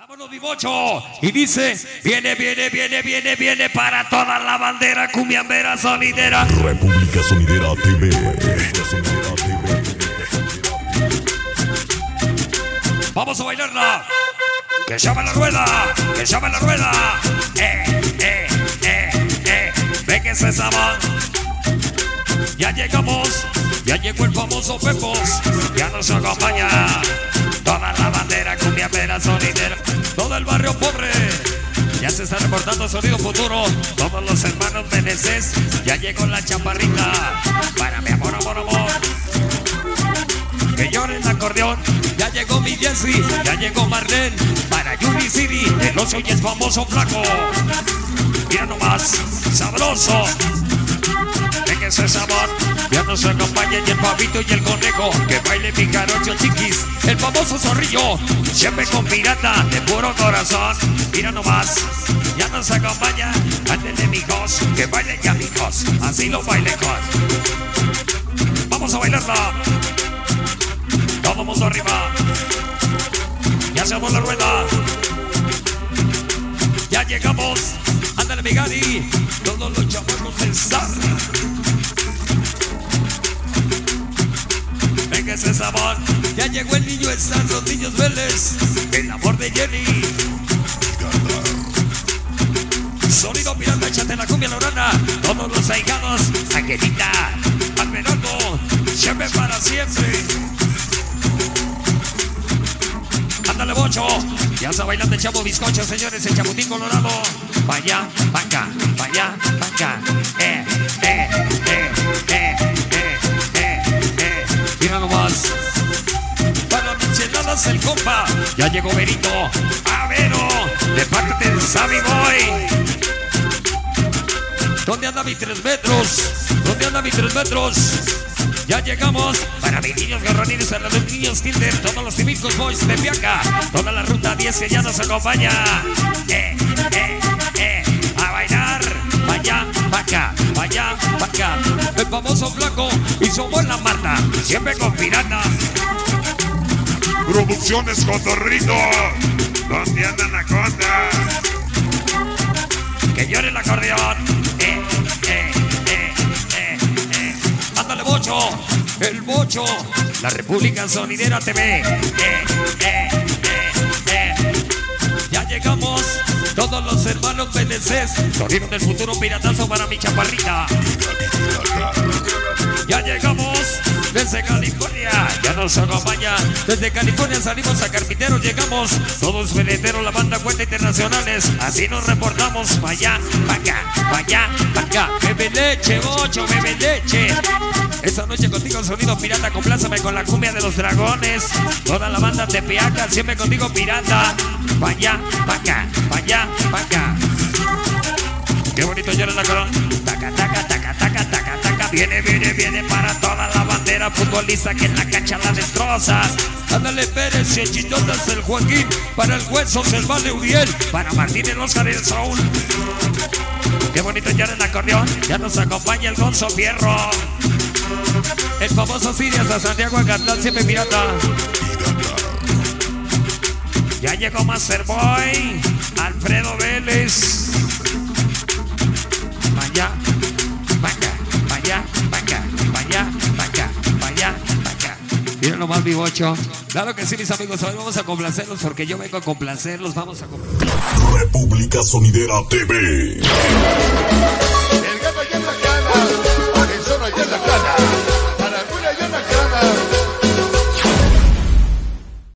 Vámonos, Bibocho. Y dice, viene, viene, viene, viene, viene para toda la bandera cumbiambera sonidera. República Sonidera TV. República Sonidera TV. Vamos a bailarla. Que llama la rueda, que llama la rueda. Eh, eh, eh, eh. Ve que se sabor. Ya llegamos, ya llegó el famoso Pepos. Ya nos acompaña toda la bandera cumbiambera sonidera. Todo el barrio pobre. Ya se está reportando sonido futuro. Todos los hermanos Meneses. Ya llegó la chaparrita. Para mi amor, amor, amor que llore el acordeón. Ya llegó mi Jessy, ya llegó Marlene para Yuri City, el oso y el famoso flaco. Mira nomás, sabroso. Ese sabor, ya nos acompaña y el pavito y el conejo, que baile mi carocho chiquis, el famoso zorrillo, siempre con pirata de puro corazón. Mira nomás, ya nos acompaña, ándele mijos, que baile ya mijos, así lo baile. Vamos a bailarla. Todo arriba. Ya hacemos la rueda. Ya llegamos. Ándale, mi Gary. Todos los chamacos del zar. Venga ese sabor. Ya llegó el niño zar, los niños Vélez. El amor de Jenny. Sonido pirata, échate la cumbia lorana. Todos los ahijados. Angelita. Almeraldo. Siempre para siempre. Ya está bailando el chavo bizcocho, señores, el chaputín colorado. Vaya, vaca, vaya, vaca. Eh, eh, eh, eh, eh, eh, eh. Mira nomás. Para micheladas el compa. Ya llegó Berito. A Vero. De parte del Sabi Boy. ¿Dónde anda mi tres metros? ¿Dónde anda mi tres metros? Ya llegamos para mis niños garronines, para los niños Kinder, todos los cívicos boys de Piaca, toda la ruta 10 que ya nos acompaña. Eh, eh, eh, a bailar, vaya, vaca, vaya, vaca. El famoso flaco y su buena Marta, siempre con pirata. Producciones Cotorrito. ¿Dónde anda Anaconda? Que llore el acordeón. Ándale, bocho, el bocho, la República Sonidera TV. Ya llegamos, todos los hermanos PDCs. Sonido del futuro piratazo para mi chaparrita. Ya llegamos desde California, nos acompaña. Desde California salimos a Carpinteros, llegamos. Todos veleteros, la banda cuenta internacionales. Así nos reportamos. Pa' allá, pa' acá, pa' acá. Bebe leche, ocho, bebe leche. Esta noche contigo sonido pirata, complázame con la cumbia de los dragones. Toda la banda de Piaca, siempre contigo pirata. Pa' allá, pa' acá. Qué bonito llora la corona. Taca, taca, taca, taca, taca, taca. Viene, viene, viene para toda la bandera futbolista que en la cancha la destroza. Ándale Pérez y el Chichotas el Joaquín. Para el hueso el vale Uriel. Para Martín el Oscar y el Saúl. Qué bonito llora el acordeón. Ya nos acompaña el Gonzo Fierro. El famoso Sirias a Santiago a cantar siempre pirata. Ya llegó Master Boy. Alfredo Vélez. Vaya, más. Claro que sí, mis amigos. Hoy vamos a complacerlos porque yo vengo a complacerlos. Vamos a complacerlos. República Sonidera TV.